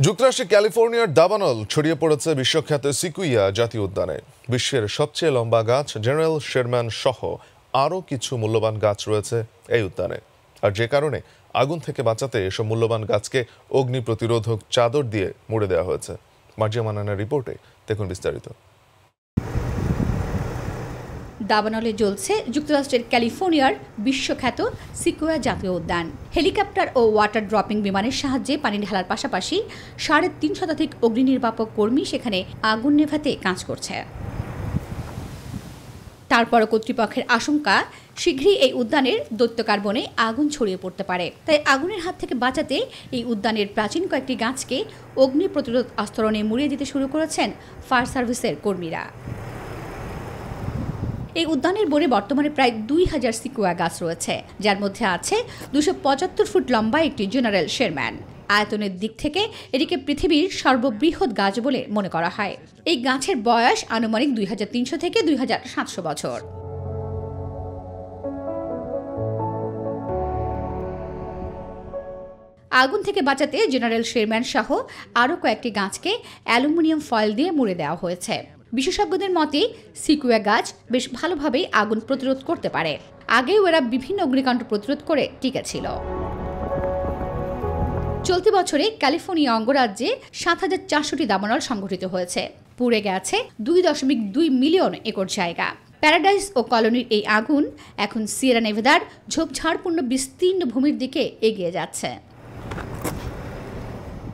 যুক্তরাষ্ট্রের ক্যালিফোর্নিয়ার দাবানল ছড়িয়ে পড়েছে বিশ্বখ্যাত সিকুইয়া জাতীয় উদ্যানে। বিশ্বের সবচেয়ে লম্বা গাছ জেনারেল শেরম্যান সহ আরও কিছু মূল্যবান গাছ রয়েছে এই উদ্যানে। আর যে কারণে আগুন থেকে বাঁচাতে এসব মূল্যবান গাছকে অগ্নি প্রতিরোধক চাদর দিয়ে মুড়ে দেওয়া হয়েছে। মার্জিয়া মানানের রিপোর্টে দেখুন বিস্তারিত। দাবানলে জ্বলছে যুক্তরাষ্ট্রের ক্যালিফোর্নিয়ার বিশ্বখ্যাত সিকুয়া জাতীয় উদ্যান। হেলিকপ্টার ও ওয়াটার ড্রপিং বিমানের সাহায্যে পানি ঢালার পাশাপাশি সাড়ে তিন শতাধিক অগ্নি নির্বাপক কর্মী সেখানে আগুন নেভাতে কাজ করছে। তারপরও কর্তৃপক্ষের আশঙ্কা, শীঘ্রই এই উদ্যানের দৈত্যকার বনে আগুন ছড়িয়ে পড়তে পারে। তাই আগুনের হাত থেকে বাঁচাতে এই উদ্যানের প্রাচীন কয়েকটি গাছকে অগ্নি প্রতিরোধ আস্তরণে মুড়িয়ে দিতে শুরু করেছেন ফায়ার সার্ভিসের কর্মীরা। এই উদ্যানের বনে বর্তমানে প্রায় দুই হাজার সিকুয়া গাছ রয়েছে। যার মধ্যে আছে দুশো পঁচাত্তর ফুট লম্বা একটি জেনারেল শেরম্যান। আয়তনের দিক থেকে এটিকে পৃথিবীর সর্ববৃহৎ গাছ বলে মনে করা হয়। এই গাছের বয়স আনুমানিক দুই হাজার তিনশো থেকে দুই হাজার সাতশো বছর। আগুন থেকে বাঁচাতে জেনারেল শেরম্যান সহ আরও কয়েকটি গাছকে অ্যালুমিনিয়াম ফয়েল দিয়ে মুড়ে দেওয়া হয়েছে। বিশেষজ্ঞদের মতে, সিকুয়া গাছ বেশ ভালোভাবেই আগুন প্রতিরোধ করতে পারে। আগেও এরা বিভিন্ন অগ্নিকাণ্ড প্রতিরোধ করে টিকে ছিল চলতি বছরে ক্যালিফোর্নিয়া অঙ্গরাজ্যে সাত হাজার চারশোটি দাবানল সংঘটিত হয়েছে। পুড়ে গেছে দুই দশমিক দুই মিলিয়ন একর জায়গা। প্যারাডাইস ও কলোনির এই আগুন এখন সিয়েরা নেভেদার ঝোপঝাড়পূর্ণ বিস্তীর্ণ ভূমির দিকে এগিয়ে যাচ্ছে।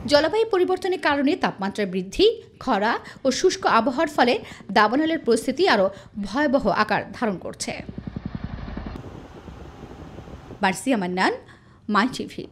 জলবায়ু পরিবর্তনের কারণে তাপমাত্রা বৃদ্ধি, খরা ও শুষ্ক আবহাওয়ার ফলে দাবানলের পরিস্থিতি আরও ভয়াবহ আকার ধারণ করছে। Marsia Mannan My TV.